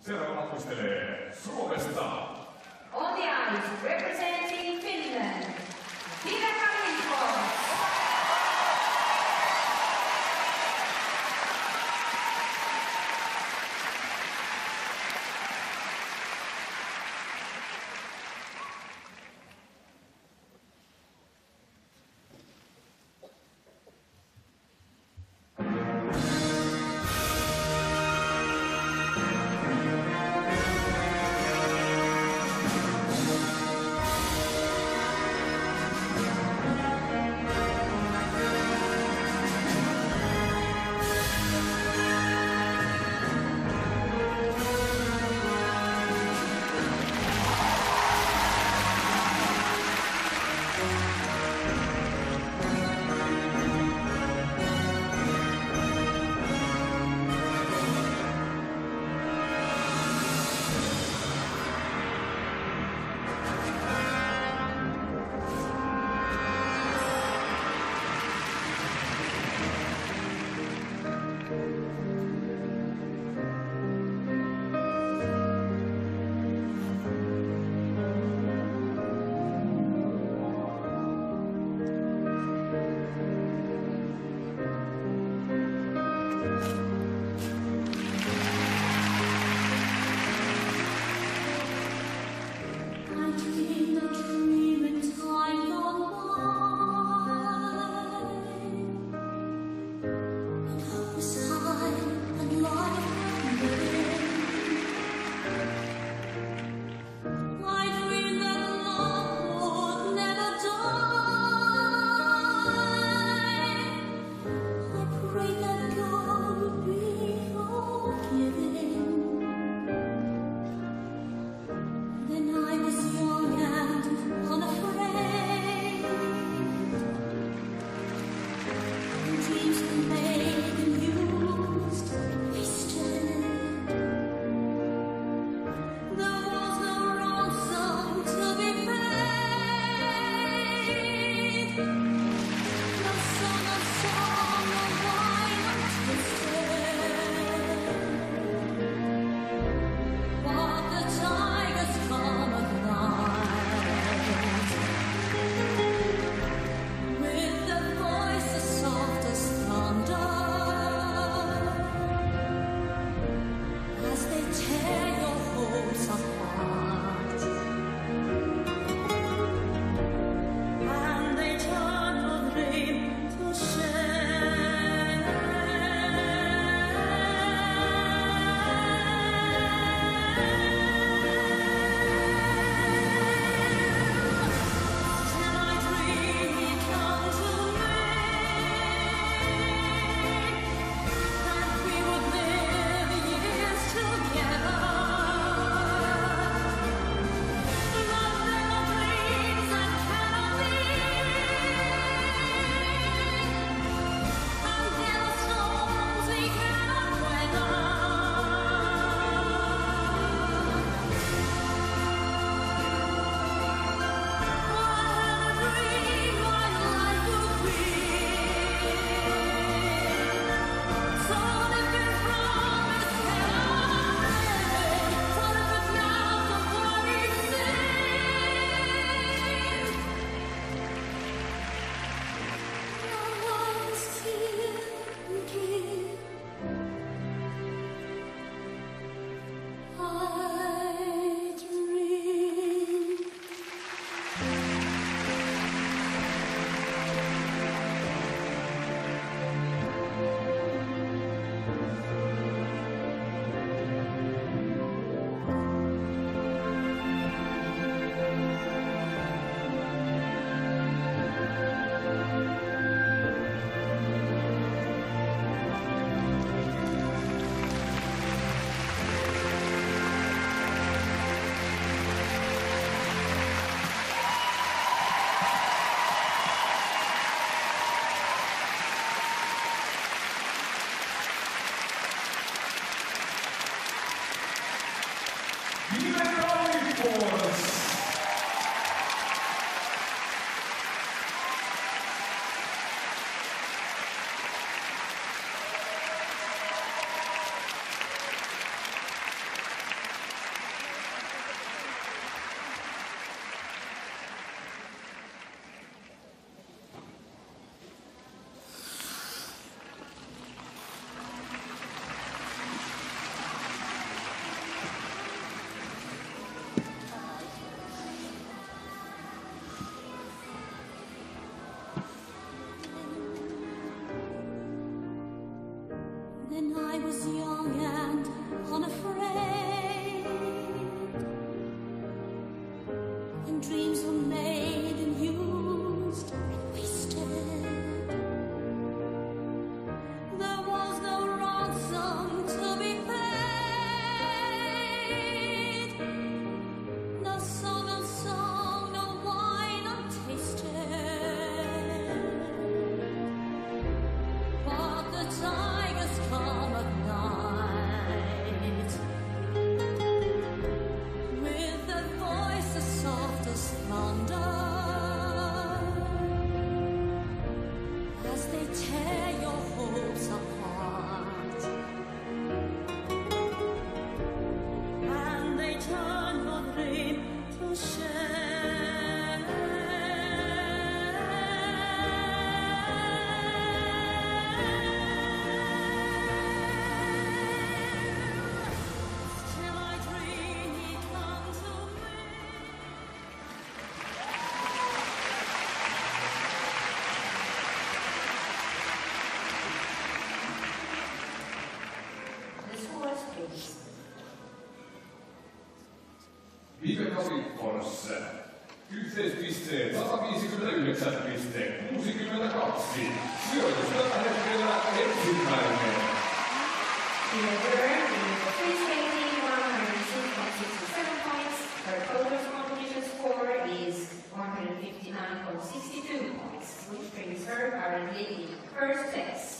Seuraavana muistelee Suomesta. On the ice representing Finland. Pidä Kalinko. was young and unafraid. And dreamed kapin Forssa. Yhteispisteet 159 pisteet, 62. Sijoitus tällä hetkellä. Points, which brings her currently in first place.